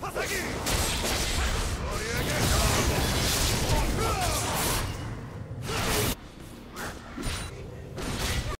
Hasagi!